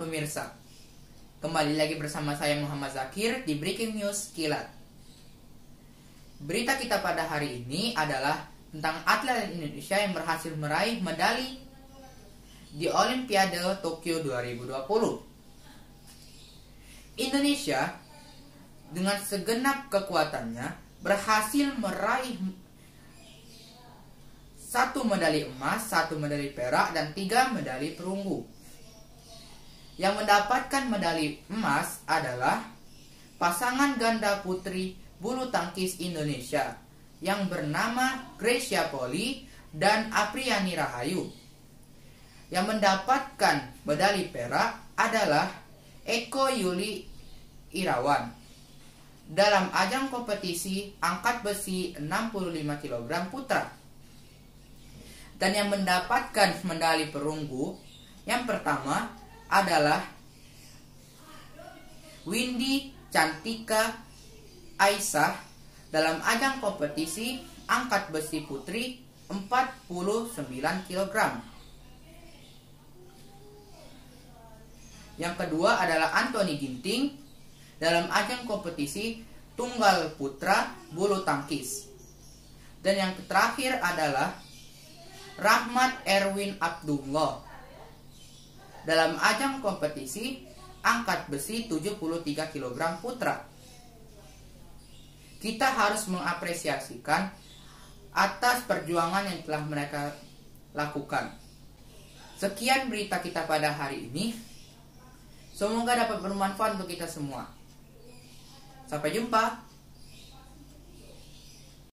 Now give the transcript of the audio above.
pemirsa, kembali lagi bersama saya Muhammad Zakir di Breaking News Kilat. Berita kita pada hari ini adalah tentang atlet Indonesia yang berhasil meraih medali di Olimpiade Tokyo 2020. Indonesia dengan segenap kekuatannya berhasil meraih satu medali emas, satu medali perak, dan tiga medali perunggu. Yang mendapatkan medali emas adalah pasangan ganda putri bulu tangkis Indonesia yang bernama Gracia Poli dan Apriani Rahayu. Yang mendapatkan medali perak adalah Eko Yuli Irawan dalam ajang kompetisi angkat besi 65 kg putra. Dan yang mendapatkan medali perunggu yang pertama adalah Windy Cantika Aisyah dalam ajang kompetisi angkat besi putri 49 kg. Yang kedua adalah Anthony Ginting dalam ajang kompetisi tunggal putra bulu tangkis. Dan yang terakhir adalah Rahmat Erwin Abdullah dalam ajang kompetisi angkat besi 73 kg putra kita harus mengapresiasikan atas perjuangan yang telah mereka lakukan. Sekian berita kita pada hari ini. Semoga dapat bermanfaat untuk kita semua. Sampai jumpa.